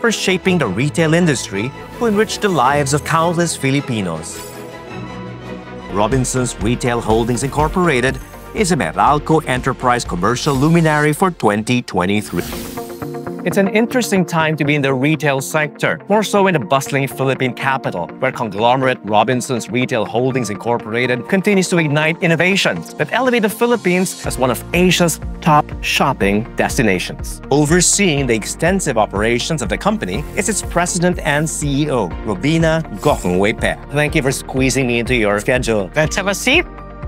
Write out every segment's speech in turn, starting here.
for shaping the retail industry to enrich the lives of countless Filipinos. Robinsons Retail Holdings Incorporated is a Meralco enterprise commercial luminary for 2023. It's an interesting time to be in the retail sector, more so in the bustling Philippine capital, where conglomerate Robinsons Retail Holdings Incorporated continues to ignite innovations that elevate the Philippines as one of Asia's top shopping destinations. Overseeing the extensive operations of the company is its president and CEO, Robina Gokongwei Pe. Thank you for squeezing me into your schedule. Let's have a seat.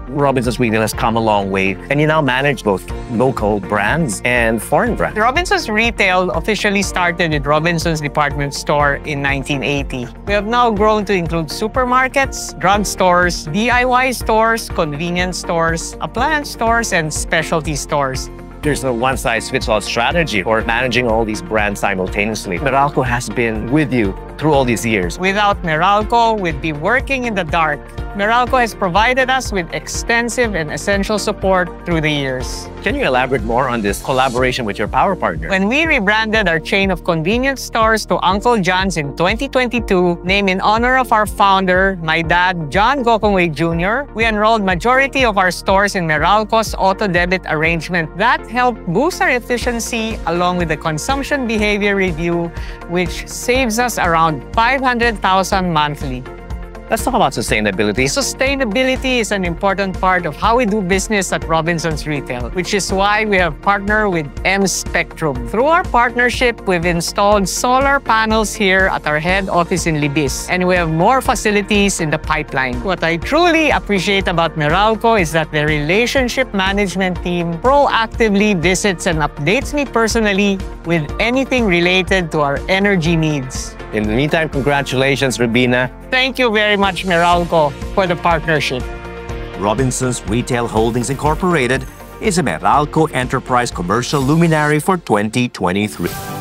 Robinsons Retail has come a long way, and you now manage both local brands and foreign brands. Robinsons Retail officially started with Robinsons Department Store in 1980. We have now grown to include supermarkets, drugstores, DIY stores, convenience stores, appliance stores, and specialty stores. There's no one-size-fits-all strategy for managing all these brands simultaneously. Meralco has been with you through all these years. Without Meralco, we'd be working in the dark. Meralco has provided us with extensive and essential support through the years. Can you elaborate more on this collaboration with your power partner? When we rebranded our chain of convenience stores to Uncle John's in 2022, named in honor of our founder, my dad, John Gokongwei Jr., we enrolled majority of our stores in Meralco's auto debit arrangement. That helped boost our efficiency along with the consumption behavior review, which saves us around 500,000 monthly. Let's talk about sustainability. Sustainability is an important part of how we do business at Robinsons Retail, which is why we have partnered with M Spectrum. Through our partnership, we've installed solar panels here at our head office in Libis, and we have more facilities in the pipeline. What I truly appreciate about Meralco is that the relationship management team proactively visits and updates me personally with anything related to our energy needs. In the meantime, congratulations, Robina. Thank you very much, Meralco, for the partnership. Robinsons Retail Holdings Incorporated is a Meralco enterprise commercial luminary for 2023.